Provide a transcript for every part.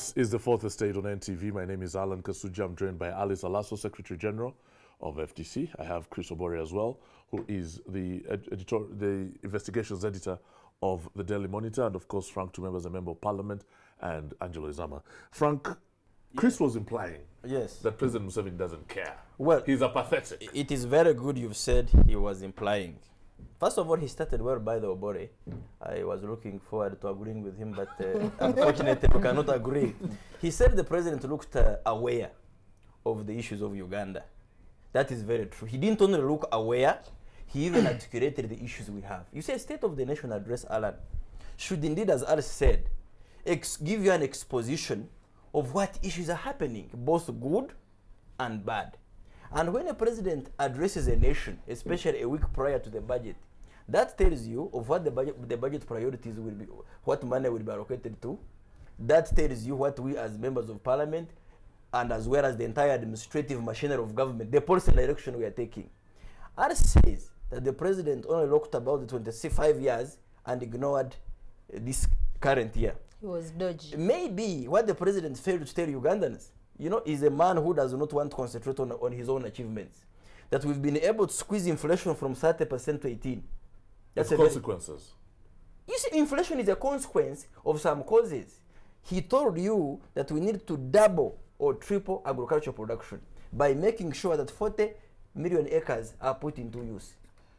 This is the fourth estate on NTV. My name is Alan Kasujja. I'm joined by Alice Alaso, Secretary General of FDC. I have Chris Obore as well, who is the editor, the investigations editor of the Daily Monitor, and of course Frank Tumemba is a member of Parliament, and Angelo Izama. Frank, Chris was implying Yes. that President Museveni doesn't care. Well, He's apathetic. it is very good you've said he was implying. First of all, he started well by the Obore. I was looking forward to agreeing with him, but uh, unfortunately, we cannot agree. He said the president looked uh, aware of the issues of Uganda. That is very true. He didn't only look aware, he even articulated the issues we have. You say State of the Nation address, Alan, should indeed, as Alice said, ex- give you an exposition of what issues are happening, both good and bad. And when a president addresses a nation, especially a week prior to the budget, that tells you of what the budget, the budget priorities will be, what money will be allocated to. That tells you what we as members of parliament and as well as the entire administrative machinery of government, the policy direction we are taking. R says that the president only looked about the 25 years and ignored this current year. He was dodgy. Maybe what the president failed to tell Ugandans, you know, is a man who does not want to concentrate on, on his own achievements. That we've been able to squeeze inflation from 30% to 18. That's a very- consequences. you see, inflation is a consequence of some causes. He told you that we need to double or triple agricultural production by making sure that 40 million acres are put into use.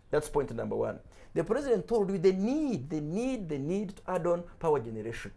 That's point number one. The president told you the need, the need, the need to add on power generation.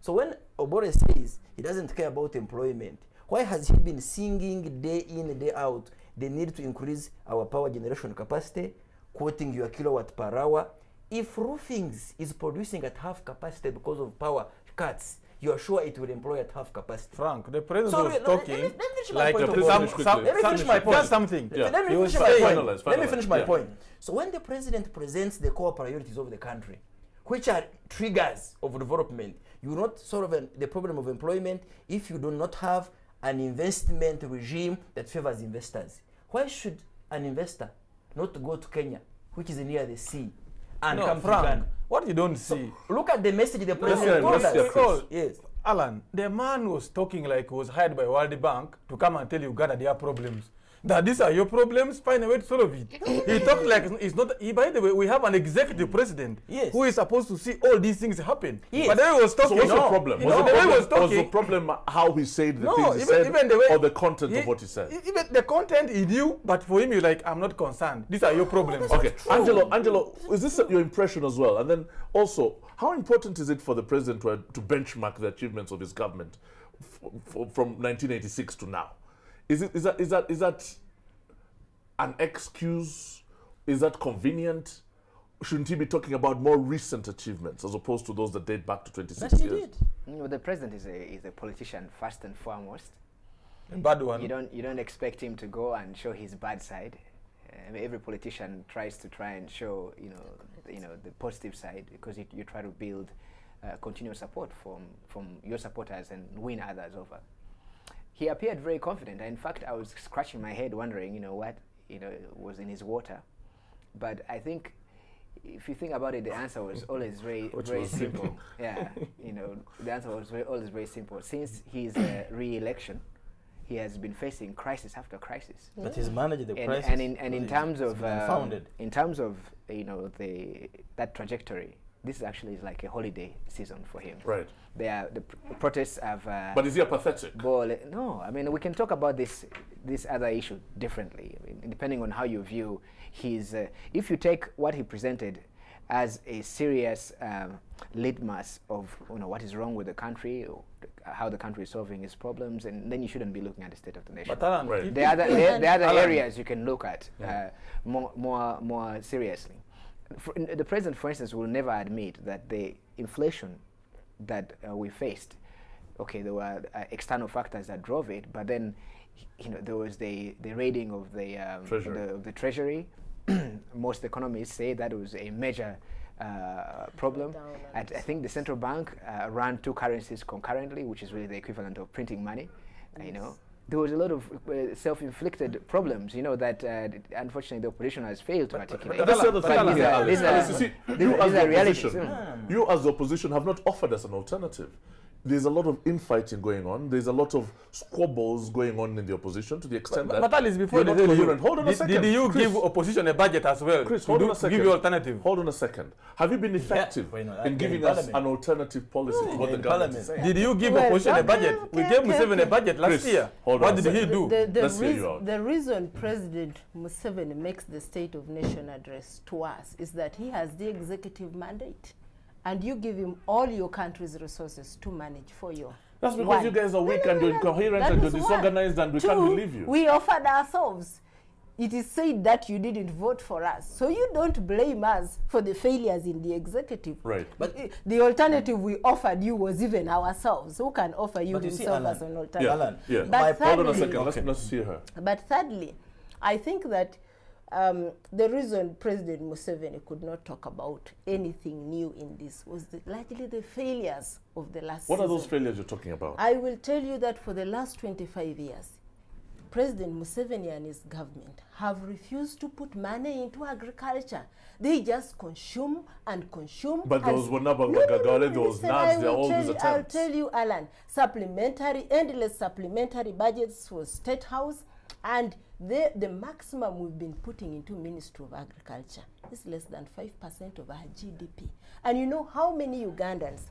So when Obore says he doesn't care about employment, why has he been singing day in, day out the need to increase our power generation capacity, quoting your kilowatt per hour? If roofings is producing at half capacity because of power cuts, you are sure it will employ at half capacity. Frank, the president Sorry, was let talking let me- let finish my like point, please some, some, Let me finish my point. just something. Yeah. Let me finish my saying- point. Finalize, Let me finish my yeah. point. So when the president presents the core priorities of the country, which are triggers of development, you will not solve an- the problem of employment if you do not have an investment regime that favors investors. Why should an investor not go to Kenya, which is near the sea, and No, come to Frank, what you don't see. Look at the message the president hear- told us. Yes. Alan, the man was talking like he was hired by World Bank to come and tell you Uganda their problems. That these are your problems, find a way to solve it. he talked like it's not. He, by the way, we have an executive president Yes. who is supposed to see all these things happen. Yes. But the way he was So talking, what's no, the problem? you Was, know, the the way problem was talking, was the problem how he said the no, things he even, said, even the way or the content he- of what he said? Even the content he knew, but for him, you're like, I'm not concerned. These are your oh, problems. Okay, true. Angelo, Angelo, is this your impression as well? And then also, how important is it for the president to, to benchmark the achievements of his government f- f- from 1986 to now? Is it is that is that is that an excuse? Is that convenient? Shouldn't he be talking about more recent achievements as opposed to those that date back to 26 But he years? did. No, the president is a is a politician first and foremost. A bad one. You don't you don't expect him to go and show his bad side. Uh, every politician tries to try and show you know you know the positive side because it, you try to build uh, continuous support from from your supporters and win others over. He appeared very confident. In fact, I was scratching my head wondering you know what you know was in his water, but I think. If you think about it, the answer was always very, very simple. yeah, you know, the answer was very, always very simple. Since his uh, re-election, he has been facing crisis after crisis. But he's managed the And, crisis. and in and in terms of um, in terms of you know the that trajectory, this actually is like a holiday season for him. Right. They are the pr- protests have. Uh, But is he apathetic? well, no, I mean we can talk about this this other issue differently, I mean, depending on how you view his. Uh, if you take what he presented as a serious um, litmus of you know what is wrong with the country, or how the country is solving its problems, and then you shouldn't be looking at the state of the nation. But Alan, Right. it- There are other, there, there are other Alan. areas you can look at uh, more, more, more seriously. For, the president, for instance, will never admit that the inflation that uh, we faced, okay, there were uh, external factors that drove it, but then, you know, there was the, the raiding of the, um, Treasury. the, of the treasury. Most economists say that was a major uh, problem. Down At, I think the central bank uh, ran two currencies concurrently, which is really the equivalent of printing money. uh, you know, there was a lot of uh, self-inflicted problems, you know, that uh, unfortunately the opposition has failed to articulate. But that's the other But thing Alan, here, these are- these are- Alice, you see, these are- these are realities, you as the opposition have not offered us an alternative. There's a lot of infighting going on. There's a lot of squabbles going on in the opposition to the extent But, that but at least before you're not coherent. Hold on a second. did you Chris. give opposition a budget as well Chris, hold on a second. give you alternative? Hold on a second. Have you been effective why not? in giving in us an alternative policy to what the government is saying? Did you give Well, opposition a okay, budget? we okay, gave okay, Museveni a budget last Chris, year. hold what on a did he do? The, the, Let's hear you out. the reason President Museveni makes the State of Nation address to us is that he has the executive mandate. And you give him all your country's resources to manage for you. That's because One. you guys are weak no, and no, you're no. incoherent That and you're is one. disorganized and we can't believe you. We offered ourselves. It is said that you didn't vote for us. So you don't blame us for the failures in the executive. Right. But eh, the alternative we offered you was even ourselves. Who can offer you But you see, himself Alan, as an Yeah. Alan, yeah. But my Hold on a thirdly- second. Let's, Okay. let's hear her. But thirdly, I think that um, the reason President Museveni could not talk about anything new in this was the, largely the failures of the last What are those failures you're talking about? I will tell you that for the last 25 years, President Museveni and his government have refused to put money into agriculture. They just consume and consume. But and was s- Wanaba No, no, no, Gagale, no, there was listen, NAADS, I there are will all tell these you- I'll tell you, Alan, supplementary, endless supplementary budgets for State House, and the, the maximum we've been putting into Ministry of Agriculture is less than 5% of our GDP. And you know how many Ugandans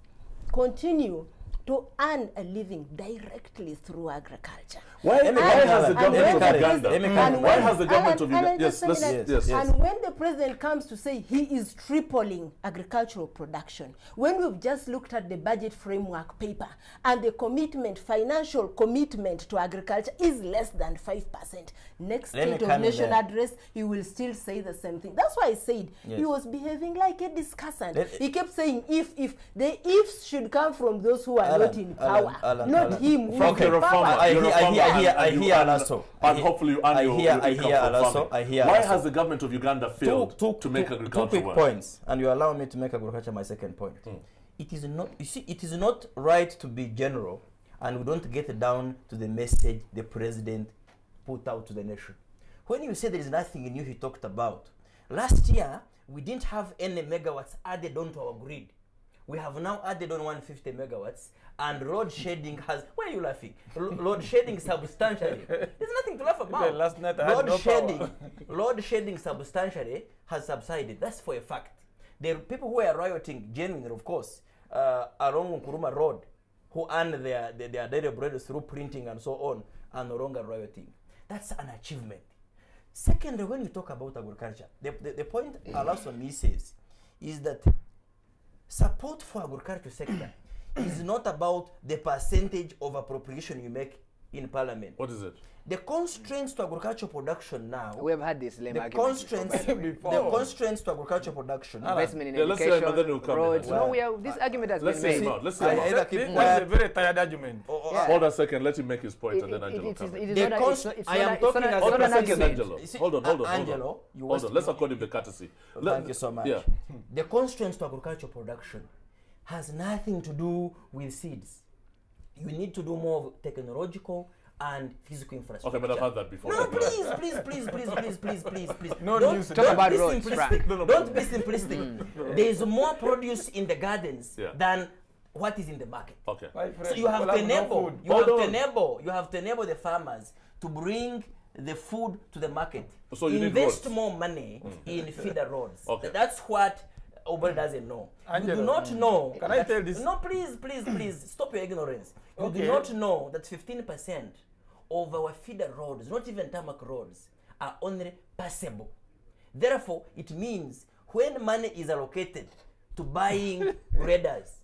continue to earn a living directly through agriculture? Why, me why has the government of Let me come- Uganda? let me come And Why has the government of Uganda? Yes, just a let's. minute. Yes, yes. And when the president comes to say he is tripling agricultural production, when we've just looked at the budget framework paper and the commitment, financial commitment to agriculture is less than 5%, next Let State of Nation address, he will still say the same thing. That's why I said he was behaving like a discussant. Let- he kept saying if, if. The ifs should come from those who are not in power, Alan, not Alan. him who From is you're a in power. farmer, I you're a hear- I farmer hear- I hear- and I you hear earn- I And hear- hopefully you earn I hear- your I hear from. I hear Why also. has the government of Uganda two, failed two, to make two- agriculture two quick work? points, and you allow me to make agriculture my second point. Hmm. It is not. You see, it is not right to be general, and we don't get down to the message the president put out to the nation. When you say there is nothing new he talked about, last year we didn't have any megawatts added onto our grid. We have now added on 150 megawatts, and load shedding has. Why are you laughing? Lo- load shedding substantially. There's nothing to laugh about. last night I had load no shedding, load shedding substantially has subsided. That's for a fact. There are people who are rioting genuinely, of course, uh, along Nkrumah Road, who earn their, their, their daily bread through printing and so on, are no longer rioting. That's an achievement. Secondly, when you talk about agriculture, the, the, the point Alason says is that support for agriculture sector is not about the percentage of appropriation you make in parliament. What is it? The constraints to agricultural production now, We have had this lame the constraints, before, the constraints to agricultural production. investment in Yeah, let's hear him then education, he'll come in roads. and No, we are, this argument has Let's been hear made. him out. Let's I hear him either out. keep This, this quiet. is a very tired argument. or- or- Yeah. Hold a second. Let him make his point, It- and then it- Angelo it come is- it is The not a- it's not- it's I am talking not a- as Hold on an a second, argument. Angelo. See, Hold on, hold on, uh, hold Angelo, you Hold on. Let's accord him the courtesy. Thank you so much. Yeah. The constraints to agricultural production has nothing to do with seeds. You need to do more technological and physical infrastructure. Okay, but I've had that before. No, please, please, please, please, please, please, please, please. No don't, news. Talk don't about be roads, simplistic. Frank. No, no, don't be simplistic. Mm. There is more produce in the gardens Yeah. than what is in the market. Okay. My So you have people to have no enable, you Hold have to enable, you have to enable the farmers to bring the food to the market. So you need Invest roads. more money mm. in feeder roads. Okay. That's what Obama doesn't know. you do not mm. know. can I tell this? No, please, please, please, stop your ignorance. You Okay. do not know that 15% of our feeder roads, not even tarmac roads, are only passable. Therefore, it means when money is allocated to buying graders,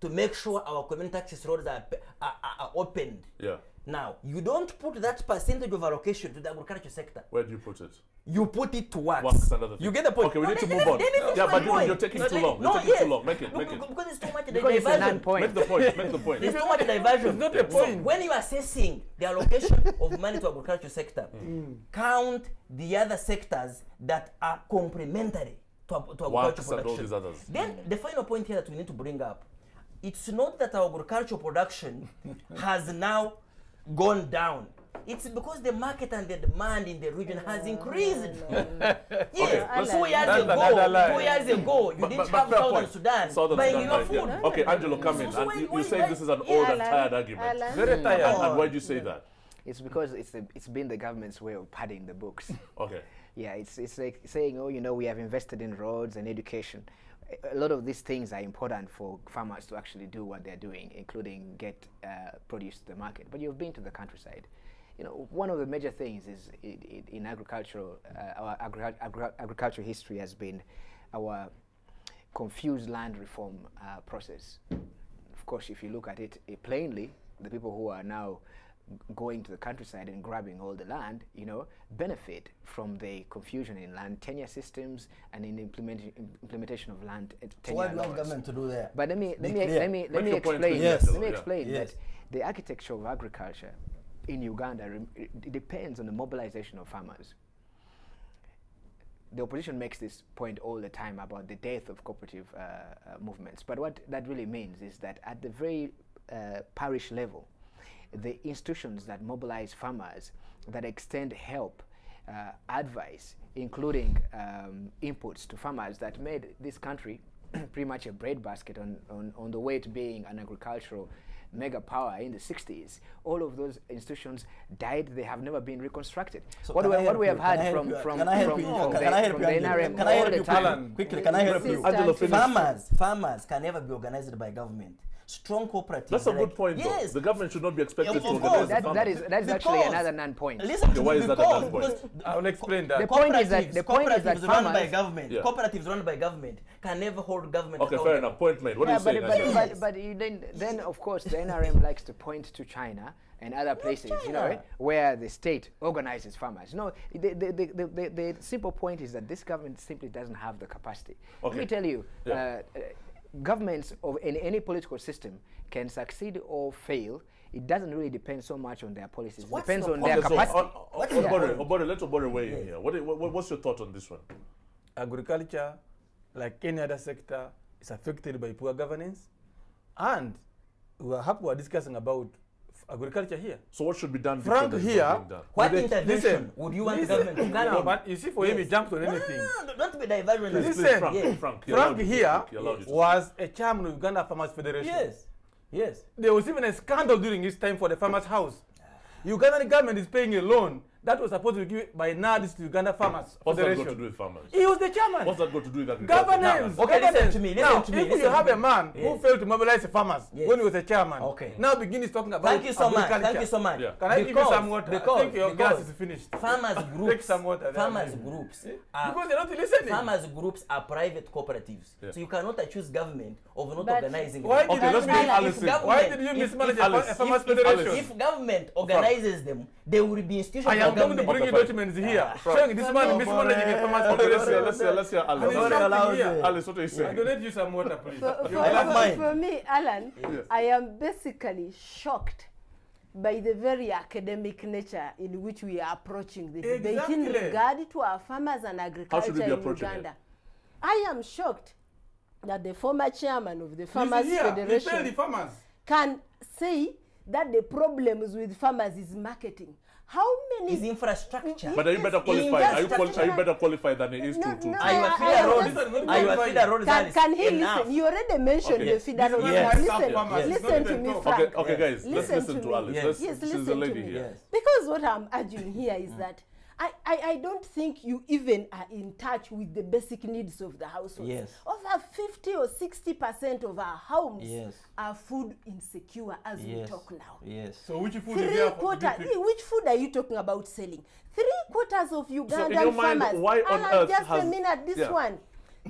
to make sure our community access roads are, are, are, are opened. Yeah. Now, you don't put that percentage of allocation to the agriculture sector. Where do you put it? You put it to works. Works other You get the point. Okay, we need to move on. finish Yeah, but point. you're taking No, too long. You're No, taking yes. too long. Make it, make it. Because it's too much diversion. non-point. Make the point. Make the point. There's too much diversion. It's not a So point. when you are assessing the allocation of money to agriculture sector, Mm. count the other sectors that are complementary to, to agriculture production. all these others. Then the final point here that we need to bring up, it's not that our agricultural production has now gone down. It's because the market and the demand in the region has mm. increased. Okay, Yes, let's- two years That's ago, two years ago, you But- didn't but- but have fair Southern point. Sudan Southern buying Sudan your food. yeah. Okay, Angelo, come in. So And why- you, why- you say why- this is an Yeah, old and tired argument. Very tired. Oh. And, and Oh. why do you say that? It's because it's the, it's been the government's way of padding the books. Okay. Yeah, it's, it's like saying, oh, you know, we have invested in roads and education. A- lot of these things are important for farmers to actually do what they're doing, including get uh, produce to the market. But you've been to the countryside. You know, one of the major things is i i in agricultural, uh, our agri- agri- agricultural history has been our confused land reform uh, process. Of course, if you look at it plainly, the people who are now going to the countryside and grabbing all the land, you know, benefit from the confusion in land tenure systems and in implementation implementation of land uh, So tenure what do you laws. government to do there? But let me Be let me clear. let me Make let me your point explain. Yes. Let me Yeah. explain Yes. that the architecture of agriculture in Uganda rem- it depends on the mobilization of farmers. The opposition makes this point all the time about the death of cooperative uh, uh, movements, but what that really means is that at the very uh, parish level, the institutions that mobilize farmers, that extend help, uh, advice, including um, inputs to farmers that made this country pretty much a breadbasket on, on, on the way to being an agricultural mega power in the 60s. All of those institutions died. They have never been reconstructed. So what we, what we have Can I had help from, you? from, Can I help from, you? from Can the, I help from you, the NRM Can I all help the you time. Quickly? Can I help you? Sister Farmers, farmers can never be organized by government. Strong cooperatives. That's a like- good point, Yes. though. The government should not be expected Of to course. organize the That, that farmers. is, that is actually another non-point. Listen Okay, to why me is that a because, bad point? I will explain that. The point is that- the point is that cooperatives run by government. Yeah. Cooperatives run by government can never hold government Okay, fair enough. Point made. What yeah, are you but, saying? but, Angelo? but, but you then, then, of course, the NRM likes to point to China and other places, you know, right, where the state organizes farmers. No, the, the, the, the, the, the simple point is that this government simply doesn't have the capacity. Let me tell you, Yeah. uh, uh, governments of in any political system can succeed or fail. It doesn't really depend so much on their policies. It depends your on their Okay, so, uh, uh, capacity. on, on, What is your Obore, point? Obore, let Obore weigh in here. What, what, what's your thought on this one? agriculture, like any other sector, is affected by poor governance. And we are happy we are discussing about f- agriculture here. So what should be done? Frank here- done? What With intervention listen, would you want the government to carry No, out? but you see, for him, he Yes. jumps on No, no, anything. no, no, don't be divergent. Please, Listen, please, Frank, Yeah. Frank, Frank allowed you to here speak. He allowed you to was a chairman of Uganda Farmers Federation. Yes. Yes. There was even a scandal during his time for the farmers' house. Ugandan government is paying a loan that was supposed to be given by NADS to Uganda Farmers What's that got to do with farmers? He was the chairman. What's that got to do with agriculture? Governance. Okay, listen governance. to me, listen now, to me, If listen you have a man yes. who failed to mobilize the farmers Yes. when he was a chairman, Okay. now begin is talking about Thank you so much. Thank you so much. Yeah. Can I give you some water? Because, I think your because gas is finished. Farmers groups. Take some water there, farmers groups. Eh? Are, Because they're not listening. farmers groups are private cooperatives. Yeah. So you cannot accuse government of not But- organizing. Why them. did Okay, let's be Alison. Why did you mismanage a, farmers federation? if government organizes them, there will be institutions I am of going to bring you documents here Frank. showing this man mismanaging a boy. farmers Okay, let's hear, let's hear, let's hear And Alice. it's Sorry, allow you. Alice, what are you I saying? donate you some water, please. For, for, for- me, Alan, Yes. I am basically shocked by the very academic nature in which we are approaching the debate in regard to our farmers and agriculture in approaching it? Uganda. I am shocked that the former chairman of the Farmers here. He failed the Federation farmers. can say that the problems with farmers is marketing. How many Is infrastructure. But are you better qualified? Are you, quali- are you better qualified than he is to, No, to, no, to Are you I- a I feeder am road? Are you a feeder road? can, can he enough. listen? You already mentioned Okay. the feeder road. man Now has Listen, some farmers. He's listen to me. Frank. Okay, okay, guys, let's Listen listen to to, me. Alice. Yes. Let's, Yes, she's listen the to me. here. Yes. Because what I'm urging here is mm. that I, I, I don't think you even are in touch with the basic needs of the household. Yes. Over 50 or 60 percent of our homes Yes. are food insecure as we talk now. Yes. So which food Three there for quarters. big? Which food are you talking about selling? Three quarters of Ugandan your mind, farmers. why on Alan, earth just has- a minute. This yeah. one.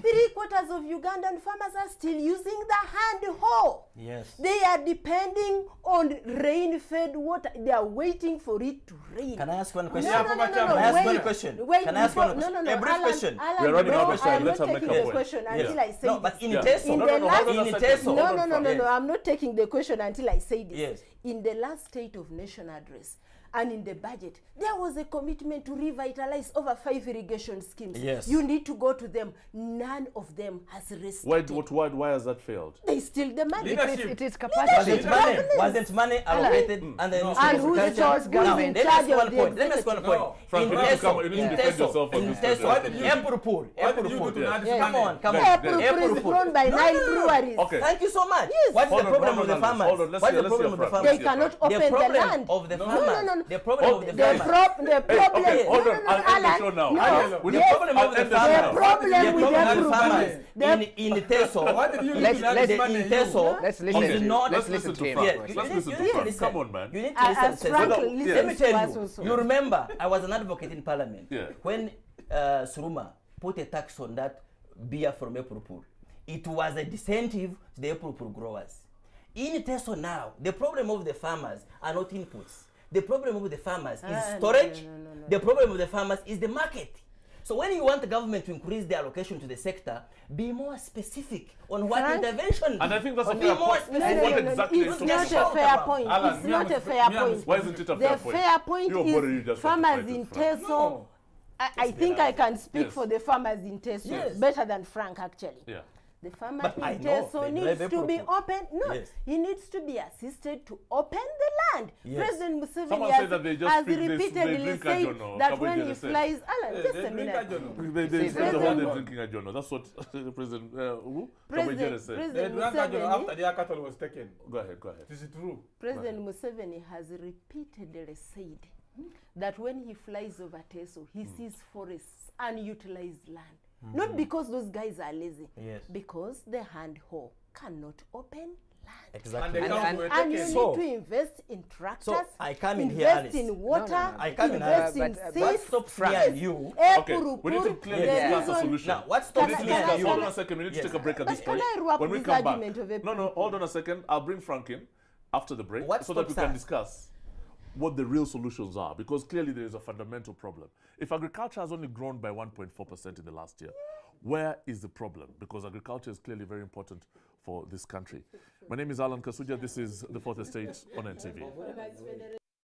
Three quarters of Ugandan farmers are still using the hand hoe. Yes. They are depending on rain-fed water. They are waiting for it to rain. Can I ask one question? No, no, no, no, no, no, Can I ask wait, one question? Wait, Can I ask before, one question? no, no, no. A brief Alan, question. Alan, We are running no, out of time. I'm have not couple. make taking the question Yeah. until I say No, but this. in Yeah. Teso. In No, the no, no, last- a in. Teso. No, no, no, no, no. I'm not taking the question until I say this. Yes. In the last State of Nation address, And in the budget, there was a commitment to revitalize over five irrigation schemes. Yes. You need to go to them. None of them has Why, what, why, why has that failed? They steal the money. Leadership. It is Wasn't capacity. money, wasn't money allocated mm. under the Ministry And of who's Agriculture? chose- who's Now, in let me charge ask of one the point. Let me ask one point. No. Frank, In you need to Teso, come- you need to in defend Teso, yourself on in this Teso, subject. What did you- April Pool, What did April you do Pool. to Yeah. NAADS Yes. Come money? on, come Yes, on. yes. April April is Fool. grown by No, nine no, no, no. breweries. Okay. Thank you so much. Yes. What's Hold the on, problem hold of the on, Alice. farmers? Hold on, let's What's hear- the let's problem hear of the Frank. farmers? They cannot The open the problem land. of the farmers. no, no, no. The problem Oh, of the The, farmers. prob- the Hey, problem. okay, hold no, on. no, no, I'll end the Alan, show now. No, I'll- The problem I'll of the end the farmers. show now. The problem with problem of April the farmers in the- in Teso. What did you do Let's- to let's- NAADS the- money? in you? Teso Let's listen Okay, not. let's Let's listen listen to to him. Frank. Yeah, first. you Let's listen to need to Frank. listen. Come on, man. You need to listen. as Let me tell you. You remember, I was an advocate in Parliament when uh, Suruma put a tax on that beer from April Pool. It was a disincentive to the April growers. In Teso now, the problem of the farmers are not inputs. The problem with the farmers is Ah, no, storage. no, no, no, no. The problem with the farmers is the market. So when you want the government to increase the allocation to the sector, be more specific on what Frank? intervention. And I think that's a be fair more point. No, no, specific. no, exactly It's not a fair point. Alan, it's not a fair point. Why isn't it a The fair point? The fair point You're worried you is farmers in. Teso. I, I think I can speak Yes. for the farmers in Teso Yes. better than Frank actually. Yeah. The farmer But in know Teso needs to April be Fool. open. No, Yes. he needs to be assisted to open the land. Yes. President Museveni Someone has, said that they just has drink this- they repeatedly said that when he flies, Alan, Hey, just a minute. Ajono. They, they See, spend the the- whole day drinking a journal. That's what President uh, who? President- said. President- They drank Ajono Museveni- after their cattle was taken. Go ahead, go ahead. This is true. President Museveni has repeatedly said that when he flies over Teso, he sees forests, unutilized land. Not mm-hmm. because those guys are lazy, Yes. because the hand hoe cannot open land. Exactly. the And- and- And you. So- need to invest in tractors, So I come in here, invest Alice. in water, No, no, no. I come in invest here, in but- uh, but uh, seeds. What stops me and you? Okay, we need to Puru, clearly the discuss a reason- solution. Now, what We stops me and you? Hold on a second. We need Yes. to take a break at this point. can I when we this come back, argument of a no, no, hold on a second. I'll bring Frank in after the break What so that we can discuss what the real solutions are because clearly there is a fundamental problem. If agriculture has only grown by 1.4% in the last year, where is the problem? Because agriculture is clearly very important for this country. My name is Alan Kasujja. This is the Fourth Estate on NTV.